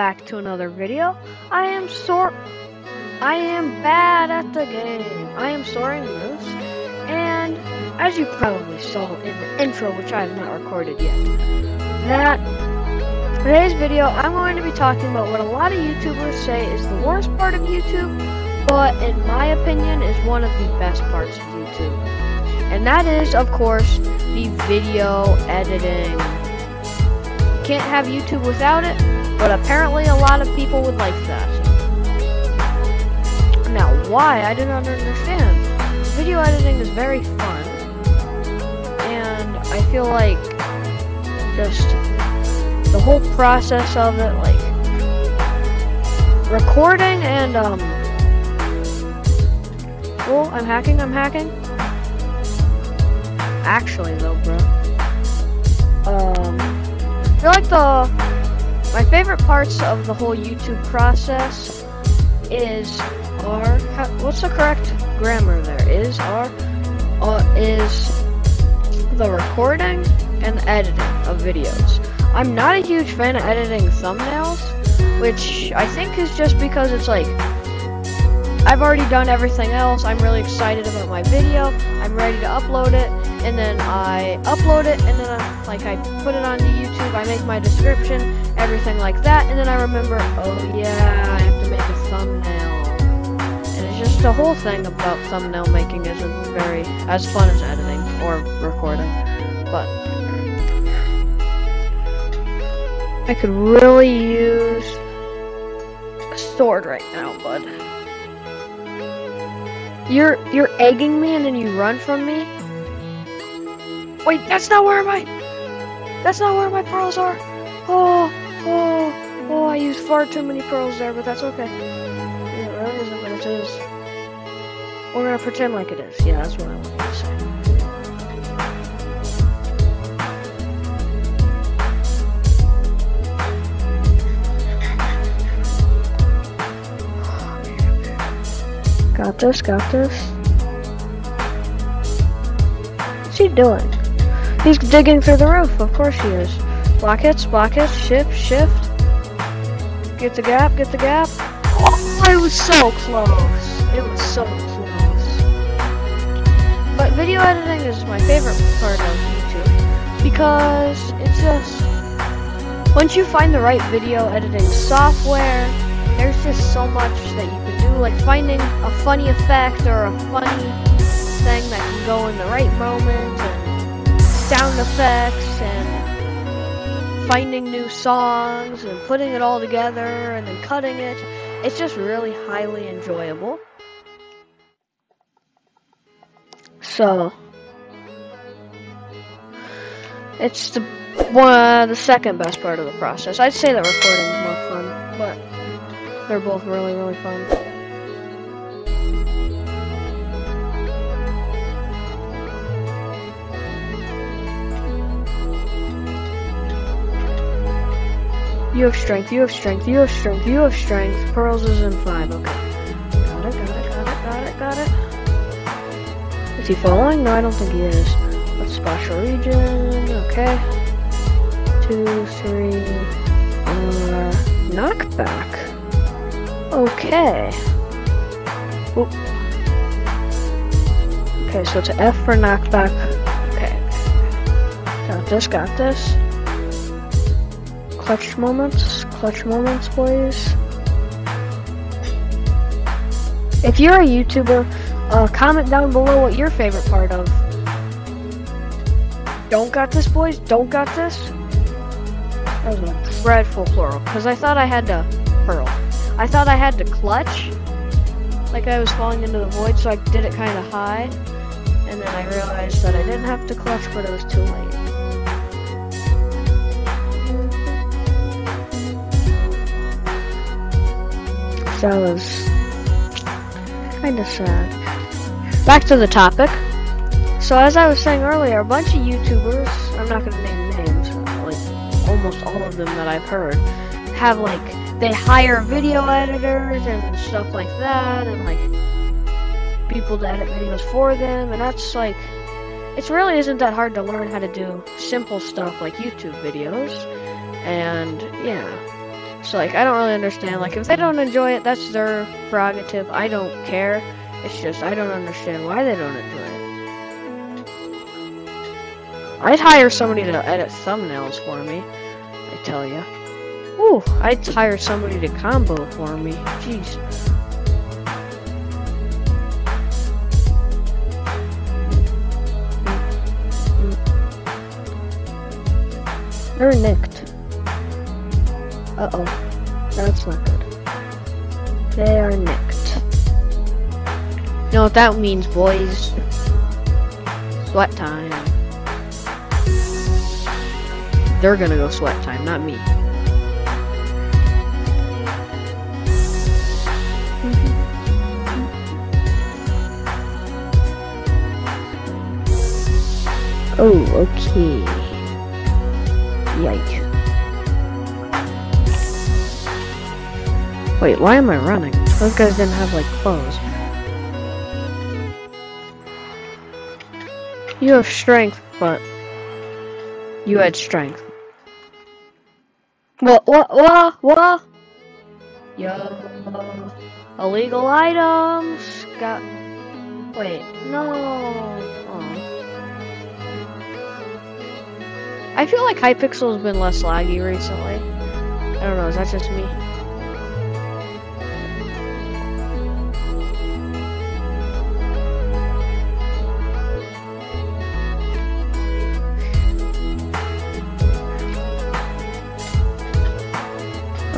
back to another video. I am sore. I am bad at the game. I am Soaring Moose, and as you probably saw in the intro, which I have not recorded yet, that today's video I'm going to be talking about what a lot of YouTubers say is the worst part of YouTube, but in my opinion is one of the best parts of YouTube. And that is, of course, the video editing. Can't have YouTube without it, but apparently a lot of people would like that. Now, why? I do not understand. Video editing is very fun, and I feel like just the whole process of it, like recording and um. Oh, I'm hacking. I'm hacking. Actually, though, bro. Um, I feel like the my favorite parts of the whole YouTube process is are what's the correct grammar there is are uh, is the recording and editing of videos. I'm not a huge fan of editing thumbnails, which I think is just because it's like I've already done everything else. I'm really excited about my video. I'm ready to upload it, and then I upload it, and then I, like I put it onto YouTube. I make my description, everything like that, and then I remember, oh yeah, I have to make a thumbnail. And it's just the whole thing about thumbnail making isn't very as fun as editing or recording, but I could really use a sword right now, bud. You're you're egging me and then you run from me? Wait, that's not where my That's not where my pearls are. Oh, oh, oh, I used far too many pearls there, but that's okay. Yeah, isn't, but it is. We're gonna pretend like it is. Yeah, that's what I wanted to say. Got this, got this. What's he doing? He's digging through the roof, of course he is. Block hits, block hits, shift, shift. Get the gap, get the gap. Oh, it was so close. It was so close. But video editing is my favorite part of YouTube. Because it's just... Once you find the right video editing software, there's just so much that you can do, like finding a funny effect or a funny thing that can go in the right moment, sound effects, and finding new songs, and putting it all together, and then cutting it. It's just really highly enjoyable. So, it's the one the second best part of the process. I'd say that recording is more fun, but they're both really, really fun. You have strength, you have strength, you have strength, you have strength. Pearls is in five, okay. Got it, got it, got it, got it, got it. Is he following? No, I don't think he is. Let's spatial region, okay. Two, three, uh, knockback. Okay. Oop. Okay, so it's F for knockback. Okay. Got this, got this. Clutch moments, clutch moments, boys. If you're a YouTuber, uh, comment down below what your favorite part of. Don't got this, boys? Don't got this? That was a dreadful plural, because I thought I had to pearl. I thought I had to clutch, like I was falling into the void, so I did it kind of high. And then I realized that I didn't have to clutch, but it was too late. That was kind of sad. Back to the topic. So as I was saying earlier, a bunch of YouTubers, I'm not to name names, like almost all of them that I've heard, have like they hire video editors and stuff like that, and like people to edit videos for them, and that's like, it really isn't that hard to learn how to do simple stuff like YouTube videos, and yeah. So like I don't really understand. Like if they don't enjoy it, that's their prerogative. I don't care. It's just I don't understand why they don't enjoy it. I'd hire somebody to edit thumbnails for me. I tell ya. Ooh, I'd hire somebody to combo for me. Jeez. They're nicked. Uh-oh. That's not good. They are nicked. You know what that means, boys? Sweat time. They're gonna go sweat time, not me. Oh, okay. Yike. Wait, why am I running? Those guys didn't have, like, clothes. You have strength, but... You had strength. What, what, what, what? Yo. Illegal items. Got... Wait, no. Oh. I feel like Hypixel has been less laggy recently. I don't know, is that just me?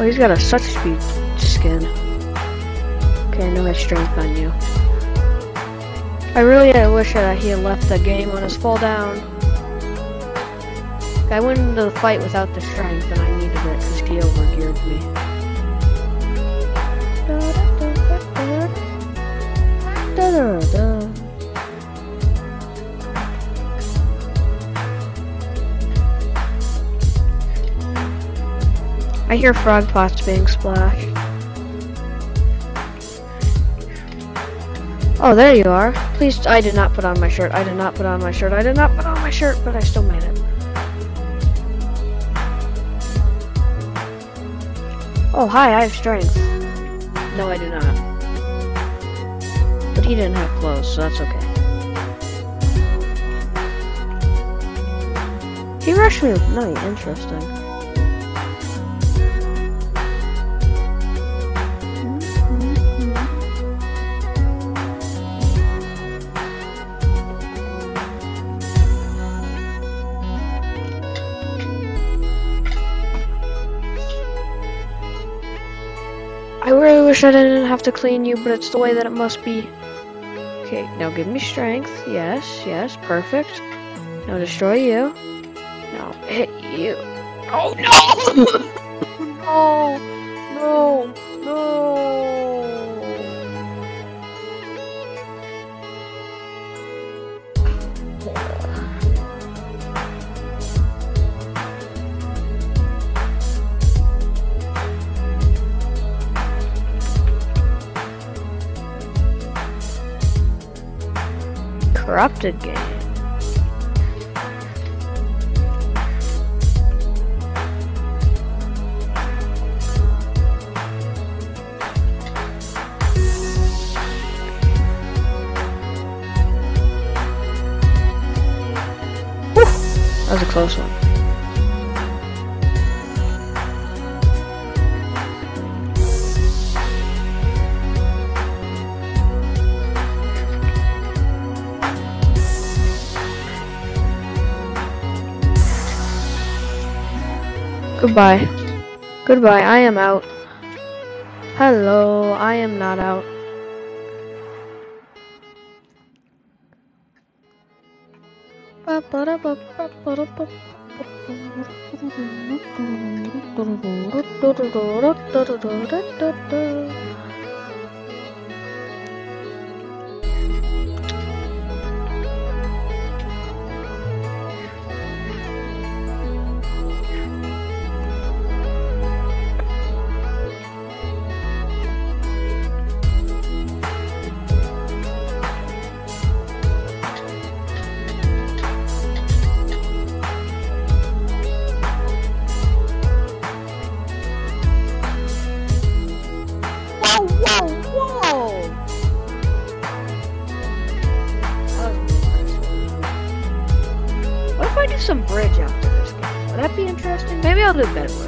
Oh, he's got a such speed skin. Okay, I know my strength on you. I really I wish that he had left the game on his fall down. I went into the fight without the strength and I needed it because he overgeared me. I hear frog pots being splashed. Oh, there you are. Please, I did not put on my shirt. I did not put on my shirt. I did not put on my shirt, but I still made it. Oh, hi, I have strength. No, I do not. But he didn't have clothes, so that's okay. He rushed me with night, interesting. Wish I didn't have to clean you, but it's the way that it must be. Okay, now give me strength. Yes, yes, perfect. Now destroy you. Now hit you. Oh no! no, no, no. Corrupted game. Whew, that was a close one. Goodbye. Goodbye, I am out. Hello, I am not out.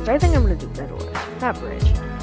I think I'm gonna do Bed Wars, not bridge.